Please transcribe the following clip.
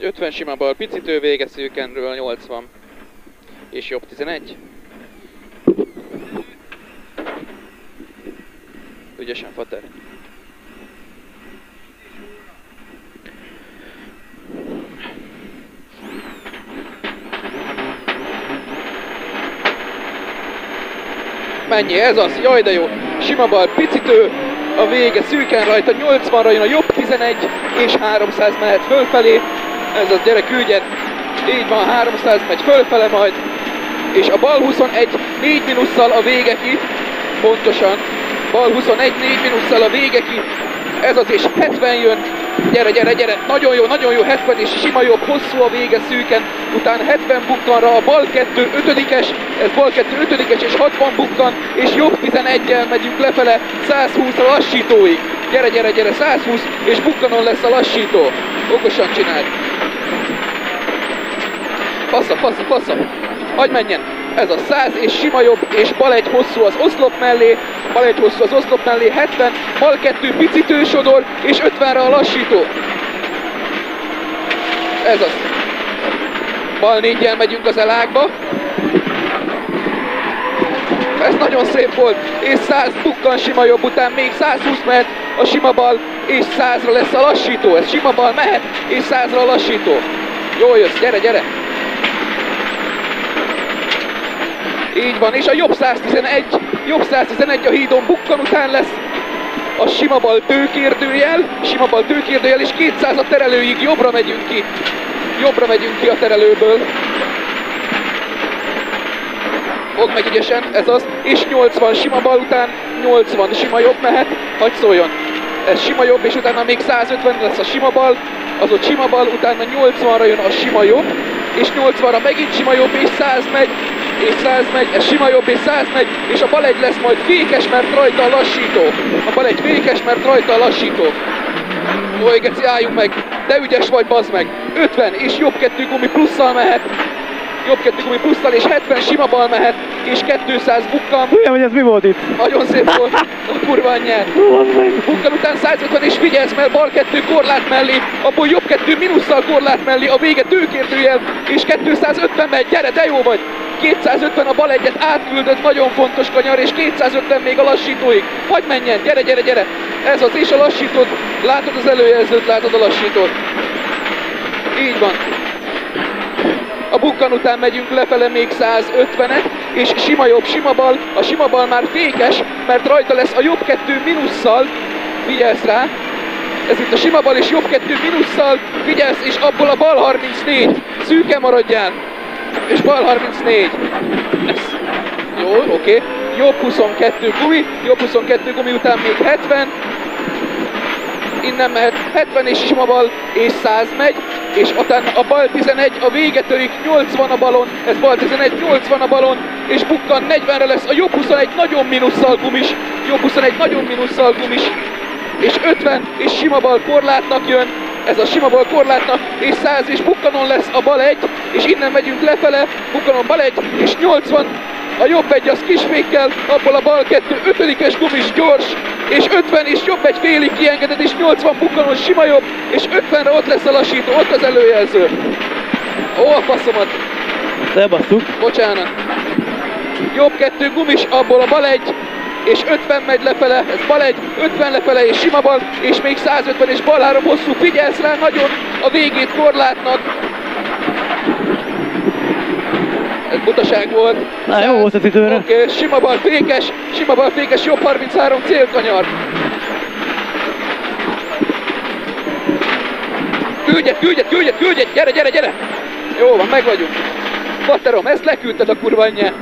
50 sima bal, picitő vége szűkenről 80. És jobb 11. Ügyesen, Fater. Mennyi ez az? Jaj de jó! Sima bal, picitő, a vége szűken rajta, 80-ra jön a jobb 11, és 300 mehet fölfelé. Ez az gyerek ügyet. Így van, 300 megy fölfele majd. És a bal 21, 4 minusszal a vége ki. Pontosan. Bal 21, 4 minusszal a vége ki. Ez az és 70 jön. Gyere, gyere, gyere. Nagyon jó, nagyon jó. 70 és sima jobb, hosszú a vége szűken. Utána 70 bukkanra a bal 2, 5-es. Ez bal 2, 5-es és 60 bukkan. És jobb 11-el megyünk lefele 120 a lassítóig. Gyere, gyere, gyere, 120 és bukkanon lesz a lassító. Okosan csináld. Passza, passza, passza. Hagy menjen. Ez a 100 és sima jobb, és bal egy hosszú az oszlop mellé, bal egy hosszú az oszlop mellé, 70, bal kettő picit sodor, és 50-re a lassító. Ez az. Bal négyel megyünk az elágba. Ez nagyon szép volt, és 100 bukkan sima jobb után még 120 mehet a sima bal, és 100-ra lesz a lassító. Ez sima bal mehet, és 100-ra a lassító. Jó jössz, gyere, gyere! Így van, és a jobb 111, jobb 111 a hídon bukkan után lesz a sima bal tőkérdőjel, sima bal tőkérdőjel, és 200 a terelőig jobbra megyünk ki. Jobbra megyünk ki a terelőből. Fogd meg ügyesen, ez az, és 80 sima bal után, 80 sima jobb mehet, hagyd szóljon. Ez sima jobb, és utána még 150 lesz a sima bal, az ott sima bal, utána 80-ra jön a sima jobb, és 80-ra megint sima jobb, és 100 megy, és 100 megy, ez sima jobb, és 100 megy, és a bal egy lesz majd fékes, mert rajta a lassító. A bal egy fékes, mert rajta a lassító. Jó, Geci, álljunk meg, de ügyes vagy, bazd meg. 50, és jobb kettő gumi plusszal mehet, jobb kettő gumi plusszal, és 70 sima bal mehet, és 200 bukkan. Tudja, hogy ez mi volt itt? Nagyon szép volt, a kurva anyját. Bukkan után 150 és figyelsz, mert bal kettő korlát mellé, abból jobb kettő minusszal korlát mellé, a vége tőkérdőjel, és 250 megy, gyere, de jó vagy. 250 a bal egyet átküldött, nagyon fontos kanyar, és 250 még a lassítóig. Hagy menjen, gyere, gyere, gyere. Ez az, és a lassítót, látod az előjelzőt, látod a lassítót. Így van. A bukkan után megyünk lefele még 150-et, és sima jobb, sima bal. A sima bal már fékes, mert rajta lesz a jobb kettő minusszal. Vigyelsz rá. Ez itt a sima bal és jobb kettő minusszal. Vigyelsz, és abból a bal 34. Szűke maradjál. És bal 34. Ez. Jó, oké. Okay. Jobb 22 gumi, jobb 22 gumi után még 70, innen mehet. 70 és sima bal, és 100 megy, és utána a bal 11 a vége törik, 80 a balon, ez bal 11, 80 a balon, és bukkan 40-re lesz, a jobb 21 nagyon minusszal gumis, jobb 21 nagyon minusszal gumis, és 50 és sima bal korlátnak jön, ez a sima bal korlátnak, és 100 és bukkanon lesz a bal egy, és innen megyünk lefele, bukkanon bal egy, és 80, a jobb egy az kisfékkel, abból a bal kettő, ötödikes gumis gyors, és 50 és jobb egy félig kiengedett, és 80 bukkanos sima jobb, és 50-re ott lesz a lassító, ott az előjelző. Ó, a faszomat, Lebasszuk. bocsánat. Jobb kettő gumis, abból a bal egy, és 50 megy lefele, ez bal egy, 50 lefele és sima bal, és még 150 és bal három hosszú, figyelsz rá nagyon a végét korlátnak. Ez butaság volt. Na, jó volt az időre. Oké, okay, sima bal fékes, sima bal fékes, jobb 33 célkanyar. Küldjet, küldjet, küldjet, küldjet, gyere, gyere, gyere! Jó van, meg vagyunk. Baterom, ezt leküldted a kurva anyját.